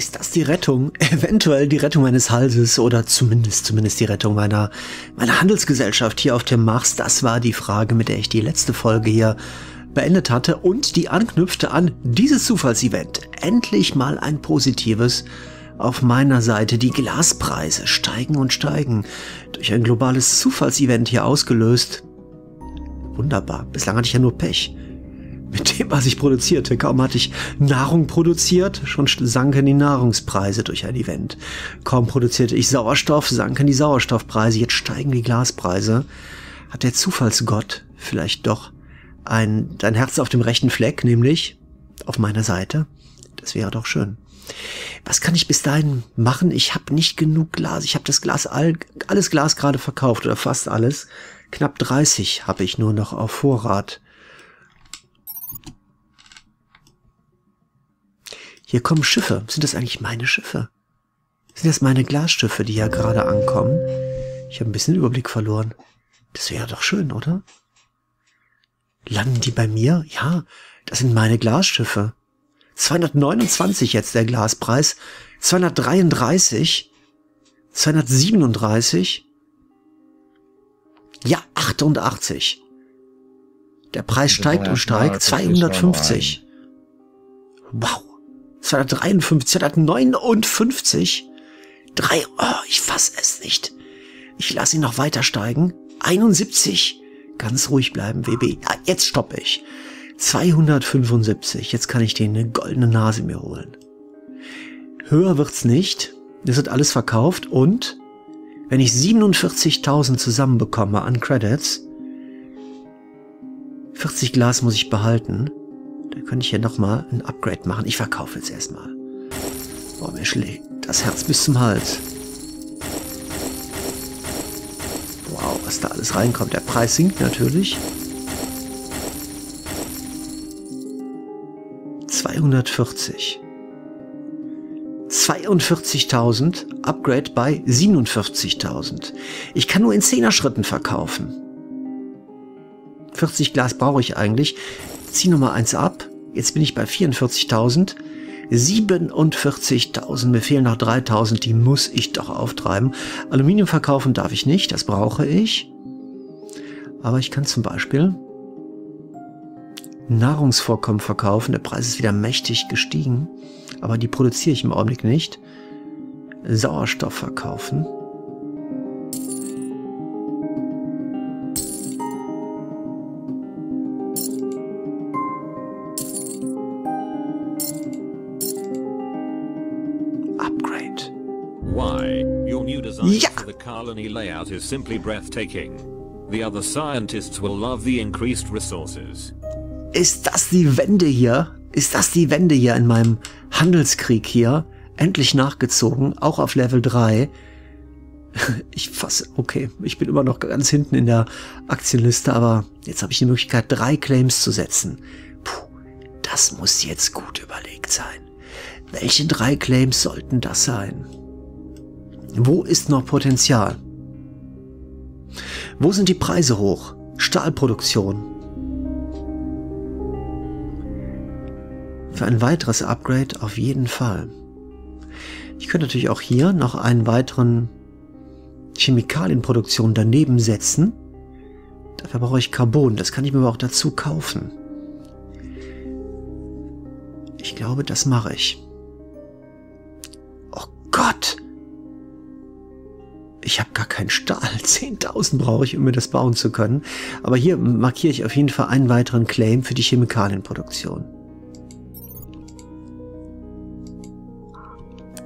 Ist das die Rettung? Eventuell die Rettung meines Halses oder zumindest, zumindest die Rettung meiner, meiner Handelsgesellschaft hier auf dem Mars? Das war die Frage, mit der ich die letzte Folge hier beendet hatte und die anknüpfte an dieses Zufallsevent. Endlich mal ein positives auf meiner Seite. Die Glaspreise steigen und steigen. Durch ein globales Zufallsevent hier ausgelöst. Wunderbar. Bislang hatte ich ja nur Pech mit dem, was ich produzierte. Kaum hatte ich Nahrung produziert, schon sanken die Nahrungspreise durch ein Event. Kaum produzierte ich Sauerstoff, sanken die Sauerstoffpreise, jetzt steigen die Glaspreise. Hat der Zufallsgott vielleicht doch ein, dein Herz auf dem rechten Fleck, nämlich auf meiner Seite? Das wäre doch schön. Was kann ich bis dahin machen? Ich habe nicht genug Glas. Ich habe das Glas, all, alles Glas gerade verkauft oder fast alles. Knapp 30 habe ich nur noch auf Vorrat. Hier kommen Schiffe. Sind das eigentlich meine Schiffe? Sind das meine Glasschiffe, die ja gerade ankommen? Ich habe ein bisschen Überblick verloren. Das wäre doch schön, oder? Landen die bei mir? Ja, das sind meine Glasschiffe. 229 jetzt der Glaspreis. 233. 237. Ja, 88. Der Preis steigt und steigt. 250. Wow. 253, 259. Drei, oh, ich fass es nicht. Ich lasse ihn noch weiter steigen. 71. Ganz ruhig bleiben, WB. Ja, jetzt stoppe ich. 275. Jetzt kann ich den eine goldene Nase mir holen. Höher wird's nicht. Das wird alles verkauft und wenn ich 47.000 zusammenbekomme an Credits, 40 Glas muss ich behalten. Da könnte ich hier nochmal ein Upgrade machen. Ich verkaufe jetzt erstmal. Boah, mir schlägt das Herz bis zum Hals. Wow, was da alles reinkommt. Der Preis sinkt natürlich. 240. 42.000, Upgrade bei 47.000. Ich kann nur in 10er Schritten verkaufen. 40 Glas brauche ich eigentlich zieh Nummer eins ab. Jetzt bin ich bei 44.000. 47.000, mir fehlen noch 3.000, die muss ich doch auftreiben. Aluminium verkaufen darf ich nicht, das brauche ich. Aber ich kann zum Beispiel Nahrungsvorkommen verkaufen. Der Preis ist wieder mächtig gestiegen, aber die produziere ich im Augenblick nicht. Sauerstoff verkaufen. Colony layout is simply breathtaking. The other scientists will love the increased resources. Ist das die Wende hier? Ist das die Wende hier in meinem Handelskrieg hier? Endlich nachgezogen, auch auf Level 3. Ich fasse, okay, ich bin immer noch ganz hinten in der Aktienliste, aber jetzt habe ich die Möglichkeit, drei Claims zu setzen. Puh, das muss jetzt gut überlegt sein. Welche drei Claims sollten das sein? Wo ist noch Potenzial? Wo sind die Preise hoch? Stahlproduktion. Für ein weiteres Upgrade auf jeden Fall. Ich könnte natürlich auch hier noch einen weiteren Chemikalienproduktion daneben setzen. Dafür brauche ich Carbon. Das kann ich mir aber auch dazu kaufen. Ich glaube, das mache ich. Ich habe gar keinen Stahl. 10.000 brauche ich, um mir das bauen zu können. Aber hier markiere ich auf jeden Fall einen weiteren Claim für die Chemikalienproduktion.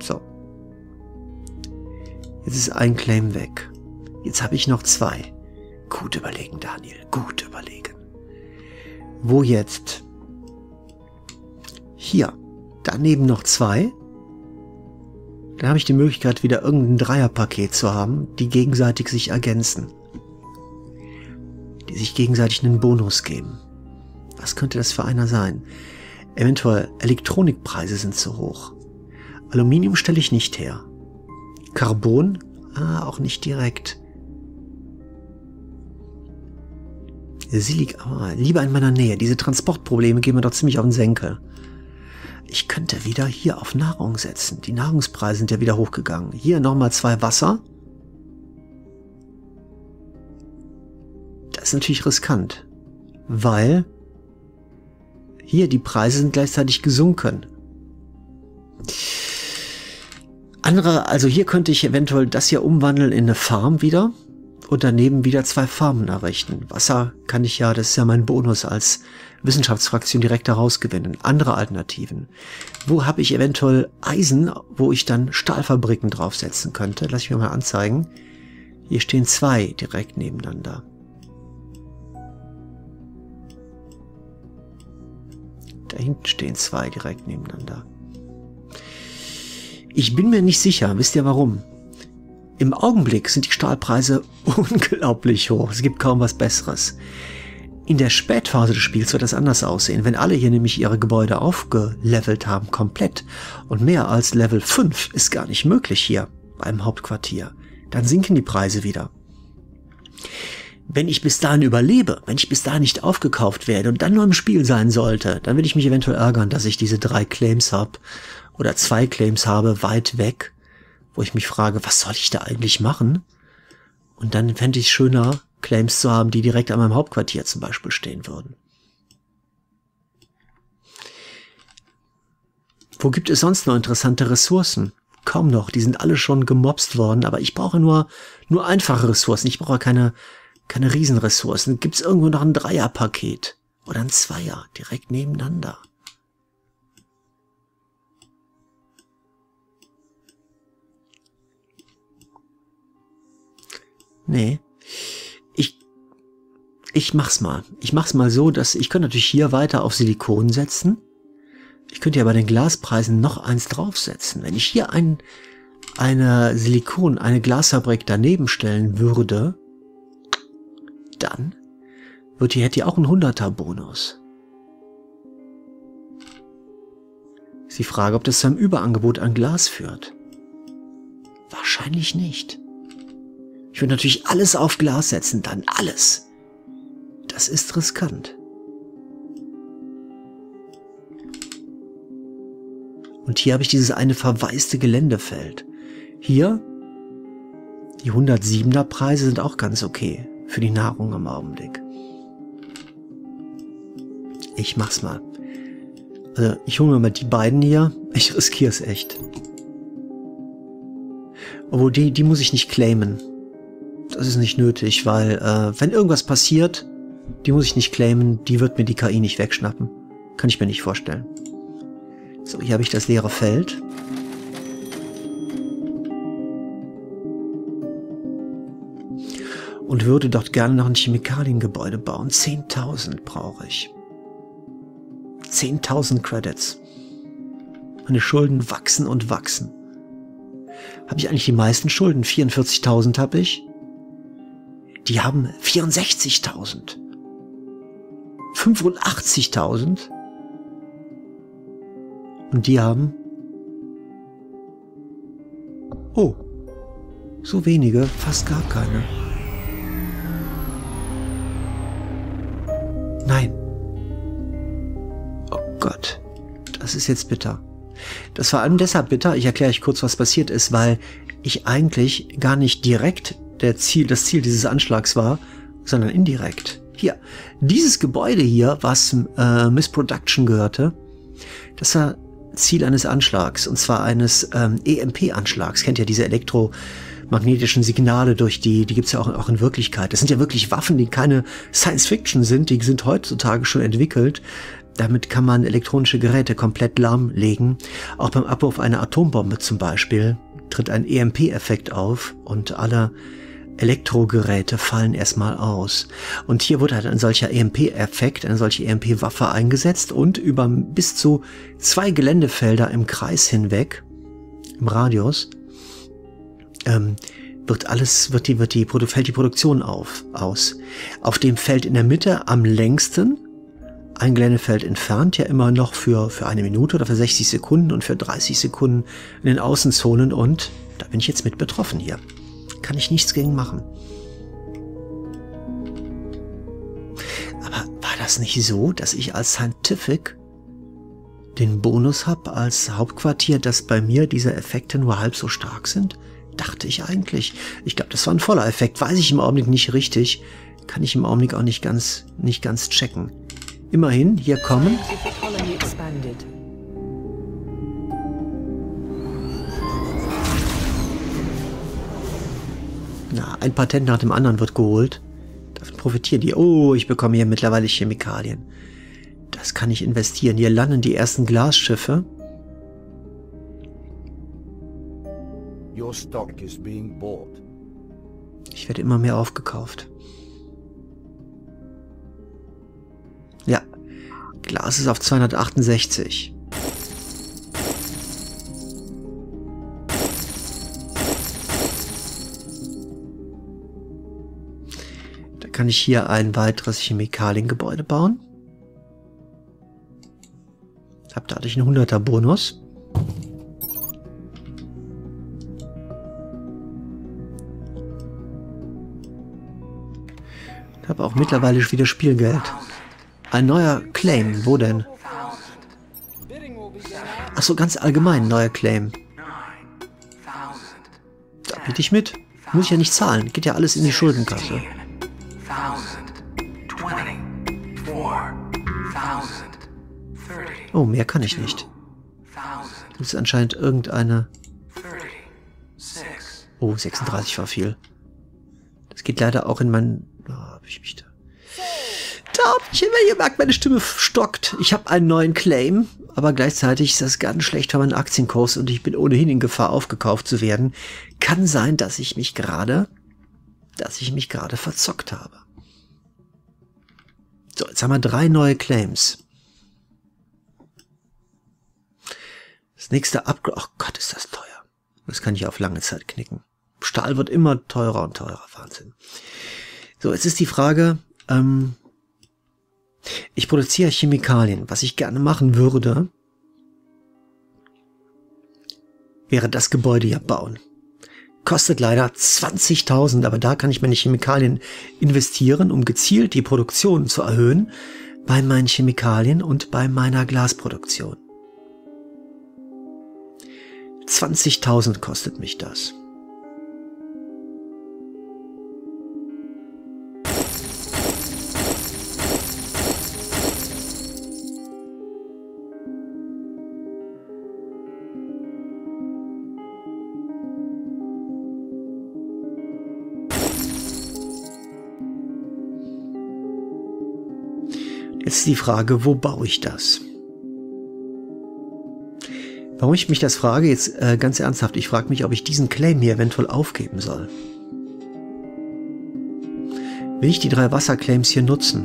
So. Jetzt ist ein Claim weg. Jetzt habe ich noch zwei. Gut überlegen, Daniel. Gut überlegen. Wo jetzt? Hier. Daneben noch zwei. Dann habe ich die Möglichkeit, wieder irgendein Dreierpaket zu haben, die gegenseitig sich ergänzen. Die sich gegenseitig einen Bonus geben. Was könnte das für einer sein? Eventuell Elektronikpreise sind zu hoch. Aluminium stelle ich nicht her. Carbon? Ah, auch nicht direkt. Silik, ah, lieber in meiner Nähe. Diese Transportprobleme gehen mir doch ziemlich auf den Senkel. Ich könnte wieder hier auf Nahrung setzen. Die Nahrungspreise sind ja wieder hochgegangen. Hier nochmal zwei Wasser. Das ist natürlich riskant, weil hier die Preise sind gleichzeitig gesunken. Andere, also hier könnte ich eventuell das hier umwandeln in eine Farm wieder und daneben wieder zwei Farmen errichten. Wasser kann ich ja, das ist ja mein Bonus als Wissenschaftsfraktion direkt daraus gewinnen. Andere Alternativen. Wo habe ich eventuell Eisen, wo ich dann Stahlfabriken draufsetzen könnte? Lass ich mir mal anzeigen. Hier stehen zwei direkt nebeneinander. Da hinten stehen zwei direkt nebeneinander. Ich bin mir nicht sicher. Wisst ihr warum? Im Augenblick sind die Stahlpreise unglaublich hoch. Es gibt kaum was Besseres. In der Spätphase des Spiels wird das anders aussehen. Wenn alle hier nämlich ihre Gebäude aufgelevelt haben, komplett, und mehr als Level 5 ist gar nicht möglich hier beim Hauptquartier, dann sinken die Preise wieder. Wenn ich bis dahin überlebe, wenn ich bis dahin nicht aufgekauft werde und dann nur im Spiel sein sollte, dann will ich mich eventuell ärgern, dass ich diese drei Claims habe oder zwei Claims habe weit weg, wo ich mich frage, was soll ich da eigentlich machen? Und dann fände ich schöner, Claims zu haben, die direkt an meinem Hauptquartier zum Beispiel stehen würden. Wo gibt es sonst noch interessante Ressourcen? Kaum noch, die sind alle schon gemobst worden, aber ich brauche nur, nur einfache Ressourcen. Ich brauche keine, keine Riesenressourcen. Gibt es irgendwo noch ein Dreierpaket? Oder ein Zweier, direkt nebeneinander? Nee. Ich, ich mach's mal. Ich mach's mal so, dass ich könnte natürlich hier weiter auf Silikon setzen. Ich könnte ja bei den Glaspreisen noch eins draufsetzen. Wenn ich hier ein, eine Silikon, eine Glasfabrik daneben stellen würde, dann wird die, hätte die auch einen 100er Bonus. Ist die Frage, ob das zu einem Überangebot an Glas führt. Wahrscheinlich nicht. Ich würde natürlich alles auf Glas setzen, dann alles. Das ist riskant. Und hier habe ich dieses eine verwaiste Geländefeld. Hier, die 107er Preise sind auch ganz okay für die Nahrung im Augenblick. Ich mach's mal. Also ich hole mir mal die beiden hier. Ich riskiere es echt. Obwohl, die, die muss ich nicht claimen. Das ist nicht nötig, weil äh, wenn irgendwas passiert, die muss ich nicht claimen, die wird mir die KI nicht wegschnappen. Kann ich mir nicht vorstellen. So, hier habe ich das leere Feld. Und würde dort gerne noch ein Chemikaliengebäude bauen. 10.000 brauche ich. 10.000 Credits. Meine Schulden wachsen und wachsen. Habe ich eigentlich die meisten Schulden? 44.000 habe ich. Die haben 64.000. 85.000. Und die haben... Oh, so wenige, fast gar keine. Nein. Oh Gott, das ist jetzt bitter. Das vor allem deshalb bitter, ich erkläre euch kurz, was passiert ist, weil ich eigentlich gar nicht direkt der Ziel, das Ziel dieses Anschlags war, sondern indirekt. Hier, dieses Gebäude hier, was äh, Miss Production gehörte, das war Ziel eines Anschlags, und zwar eines ähm, EMP-Anschlags. Kennt ihr diese elektromagnetischen Signale durch die, die gibt's ja auch, auch in Wirklichkeit. Das sind ja wirklich Waffen, die keine Science-Fiction sind, die sind heutzutage schon entwickelt. Damit kann man elektronische Geräte komplett lahmlegen. Auch beim Abwurf einer Atombombe zum Beispiel tritt ein EMP-Effekt auf und alle Elektrogeräte fallen erstmal aus. Und hier wurde halt ein solcher EMP-Effekt, eine solche EMP-Waffe eingesetzt und über bis zu zwei Geländefelder im Kreis hinweg, im Radius, ähm, wird alles, wird die, wird die, fällt die Produktion auf, aus. Auf dem Feld in der Mitte am längsten, ein Geländefeld entfernt, ja immer noch für, für eine Minute oder für 60 Sekunden und für 30 Sekunden in den Außenzonen und da bin ich jetzt mit betroffen hier kann ich nichts gegen machen. Aber war das nicht so, dass ich als Scientific den Bonus habe als Hauptquartier, dass bei mir diese Effekte nur halb so stark sind? Dachte ich eigentlich. Ich glaube, das war ein voller Effekt. Weiß ich im Augenblick nicht richtig. Kann ich im Augenblick auch nicht ganz, nicht ganz checken. Immerhin, hier kommen... ein Patent nach dem anderen wird geholt. Davon profitieren die. Oh, ich bekomme hier mittlerweile Chemikalien. Das kann ich investieren. Hier landen die ersten Glasschiffe. Ich werde immer mehr aufgekauft. Ja, Glas ist auf 268. kann ich hier ein weiteres Chemikaliengebäude bauen. Hab dadurch einen 100er Bonus. Habe auch mittlerweile wieder Spielgeld. Ein neuer Claim. Wo denn? Ach so, ganz allgemein neuer Claim. Da biete ich mit. Muss ich ja nicht zahlen. Geht ja alles in die Schuldenkasse. Oh, mehr kann ich nicht. Das ist anscheinend irgendeine... Oh, 36 war viel. Das geht leider auch in mein... Oh, hab ich mich da... Da hab ich immer, meine Stimme stockt. Ich habe einen neuen Claim, aber gleichzeitig ist das ganz schlecht für meinen Aktienkurs und ich bin ohnehin in Gefahr, aufgekauft zu werden. Kann sein, dass ich mich gerade... dass ich mich gerade verzockt habe. So, jetzt haben wir drei neue Claims. Das nächste Upgrade. Ach Gott, ist das teuer. Das kann ich auf lange Zeit knicken. Stahl wird immer teurer und teurer. Wahnsinn. So, jetzt ist die Frage, ähm, ich produziere Chemikalien. Was ich gerne machen würde, wäre das Gebäude ja bauen. Kostet leider 20.000, aber da kann ich meine Chemikalien investieren, um gezielt die Produktion zu erhöhen bei meinen Chemikalien und bei meiner Glasproduktion. 20.000 kostet mich das. Jetzt die Frage, wo baue ich das? Warum ich mich das frage, jetzt äh, ganz ernsthaft, ich frage mich, ob ich diesen Claim hier eventuell aufgeben soll. Will ich die drei Wasserclaims hier nutzen?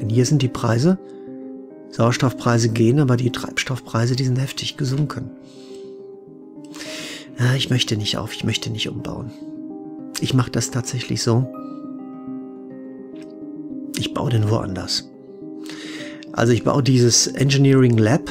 Denn hier sind die Preise, Sauerstoffpreise gehen, aber die Treibstoffpreise, die sind heftig gesunken. Ja, ich möchte nicht auf, ich möchte nicht umbauen. Ich mache das tatsächlich so, baue den woanders. Also ich baue dieses Engineering Lab.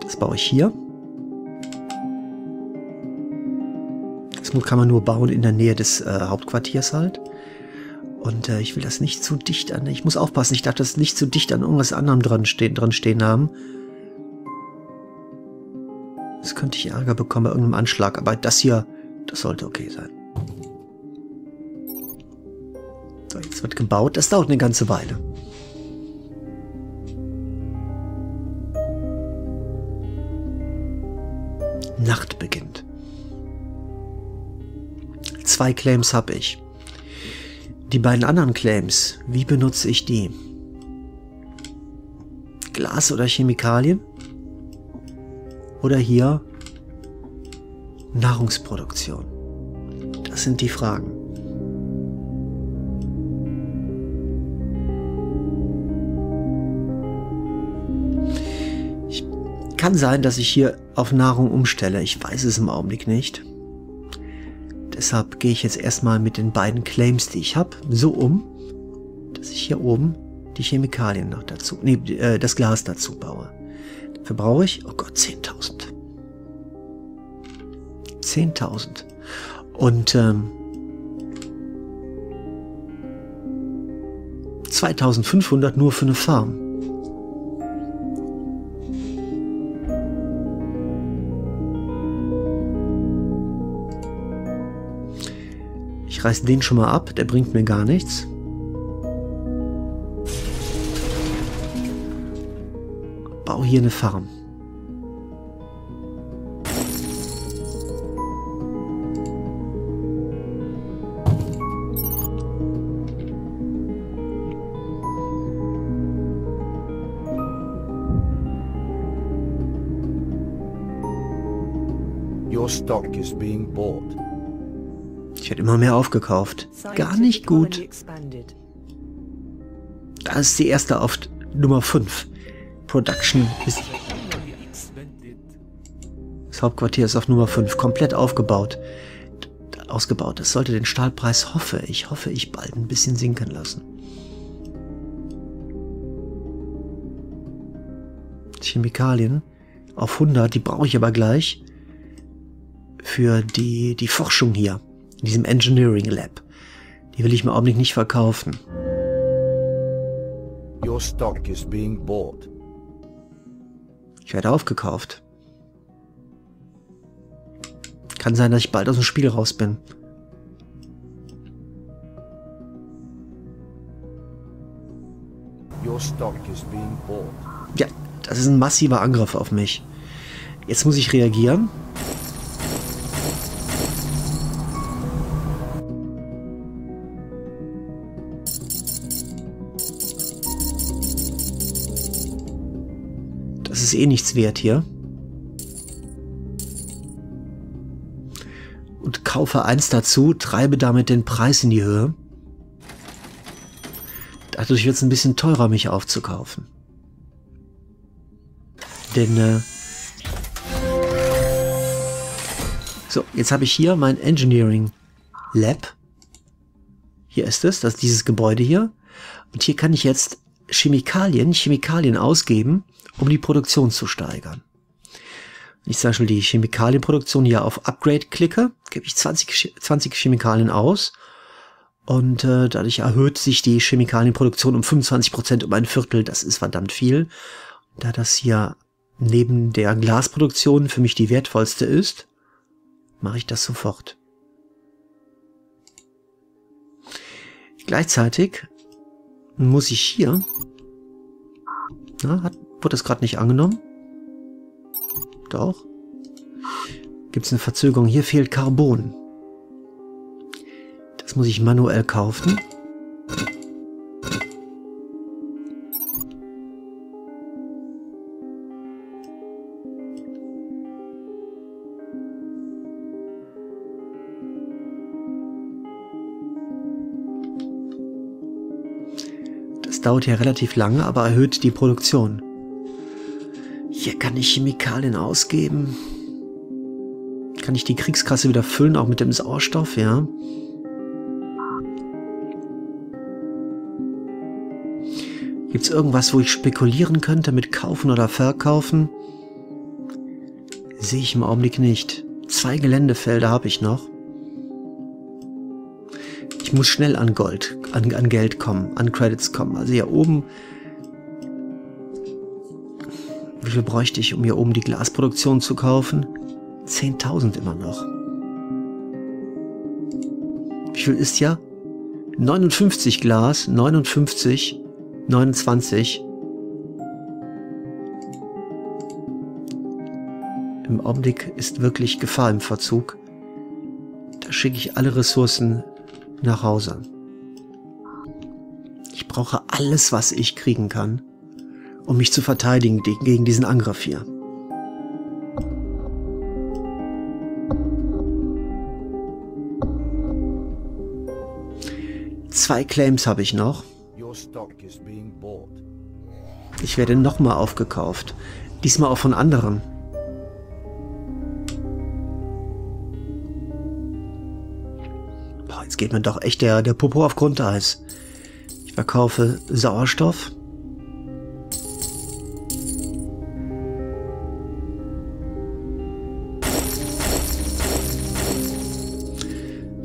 Das baue ich hier. Das kann man nur bauen in der Nähe des äh, Hauptquartiers halt. Und äh, ich will das nicht zu dicht an... Ich muss aufpassen, ich darf das nicht zu dicht an irgendwas anderem dran stehen, dran stehen haben. Das könnte ich Ärger bekommen bei irgendeinem Anschlag. Aber das hier, das sollte okay sein. Wird gebaut. Das dauert eine ganze Weile. Nacht beginnt. Zwei Claims habe ich. Die beiden anderen Claims, wie benutze ich die? Glas oder Chemikalien? Oder hier Nahrungsproduktion? Das sind die Fragen. Kann sein, dass ich hier auf Nahrung umstelle. Ich weiß es im Augenblick nicht. Deshalb gehe ich jetzt erstmal mit den beiden Claims, die ich habe, so um, dass ich hier oben die Chemikalien noch dazu, nee, äh, das Glas dazu baue. Dafür brauche ich, oh Gott, 10.000. 10.000. Und ähm, 2500 nur für eine Farm. Reiß den schon mal ab, der bringt mir gar nichts. Bau hier eine Farm. Your stock is being bought. Ich werde immer mehr aufgekauft. Gar nicht gut. Das ist die erste auf Nummer 5. Production ist. Das Hauptquartier ist auf Nummer 5. Komplett aufgebaut. Ausgebaut. Das sollte den Stahlpreis, hoffe ich, hoffe ich, bald ein bisschen sinken lassen. Chemikalien auf 100, die brauche ich aber gleich für die, die Forschung hier, in diesem Engineering Lab. Die will ich mir Augenblick nicht verkaufen. Your stock is being bought. Ich werde aufgekauft. Kann sein, dass ich bald aus dem Spiel raus bin. Your stock is being bought. Ja, das ist ein massiver Angriff auf mich. Jetzt muss ich reagieren. Ist eh nichts wert hier. Und kaufe eins dazu, treibe damit den Preis in die Höhe. Dadurch wird es ein bisschen teurer, mich aufzukaufen. Denn, äh So, jetzt habe ich hier mein Engineering Lab. Hier ist es, das ist dieses Gebäude hier. Und hier kann ich jetzt Chemikalien, Chemikalien ausgeben, um die Produktion zu steigern. Wenn ich zum Beispiel die Chemikalienproduktion hier auf Upgrade klicke, gebe ich 20, Ch- 20 Chemikalien aus und äh, dadurch erhöht sich die Chemikalienproduktion um 25% um ein Viertel. Das ist verdammt viel. Da das hier neben der Glasproduktion für mich die wertvollste ist, mache ich das sofort. Gleichzeitig muss ich hier, na, hat, wurde das gerade nicht angenommen? Doch. Gibt es eine Verzögerung? Hier fehlt Carbon. Das muss ich manuell kaufen. Dauert ja relativ lange, aber erhöht die Produktion. Hier kann ich Chemikalien ausgeben. Kann ich die Kriegskasse wieder füllen, auch mit dem Sauerstoff, ja. Gibt es irgendwas, wo ich spekulieren könnte mit kaufen oder verkaufen? Sehe ich im Augenblick nicht. Zwei Geländefelder habe ich noch. Muss schnell an Gold, an, an Geld kommen, an Credits kommen. Also hier oben. Wie viel bräuchte ich, um hier oben die Glasproduktion zu kaufen? 10.000 immer noch. Wie viel ist ja? 59 Glas, 59, 29. Im Augenblick ist wirklich Gefahr im Verzug. Da schicke ich alle Ressourcen nach Hause. Ich brauche alles, was ich kriegen kann, um mich zu verteidigen gegen diesen Angriff hier. Zwei Claims habe ich noch. Ich werde nochmal aufgekauft. Diesmal auch von anderen. Jetzt geht mir doch echt der, der Popo auf Grundeis. Ich verkaufe Sauerstoff.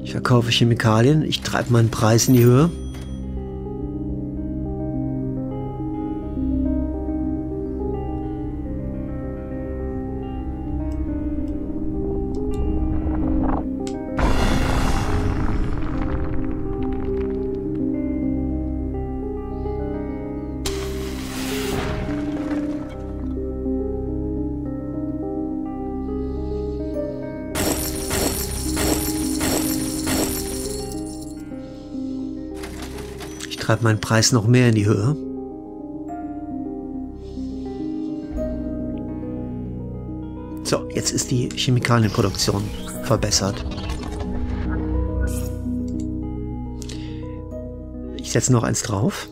Ich verkaufe Chemikalien. Ich treibe meinen Preis in die Höhe. Treibt meinen Preis noch mehr in die Höhe. So, jetzt ist die Chemikalienproduktion verbessert. Ich setze noch eins drauf.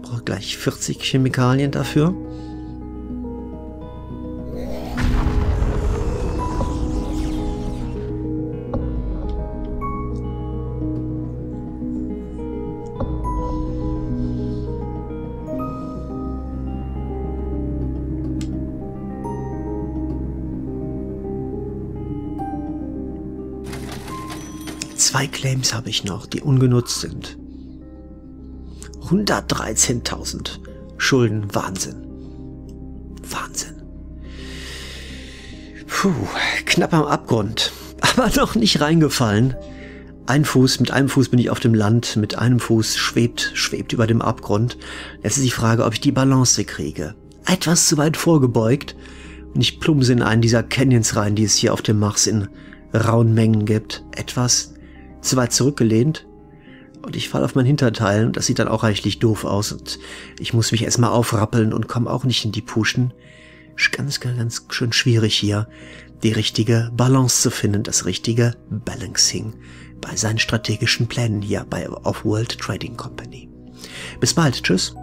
Brauche gleich 40 Chemikalien dafür. Zwei Claims habe ich noch, die ungenutzt sind. 113.000 Schulden, Wahnsinn. Wahnsinn. Puh, knapp am Abgrund, aber noch nicht reingefallen. Ein Fuß, mit einem Fuß bin ich auf dem Land, mit einem Fuß schwebt, schwebt über dem Abgrund. Jetzt ist die Frage, ob ich die Balance kriege. Etwas zu weit vorgebeugt und ich plumse in einen dieser Canyons rein, die es hier auf dem Mars in rauen Mengen gibt. Etwas zu weit zurückgelehnt und ich falle auf mein Hinterteil und das sieht dann auch reichlich doof aus und ich muss mich erstmal aufrappeln und komme auch nicht in die Puschen. Ganz, ganz, ganz schön schwierig hier, die richtige Balance zu finden, das richtige Balancing bei seinen strategischen Plänen hier bei auf World Trading Company. Bis bald, tschüss.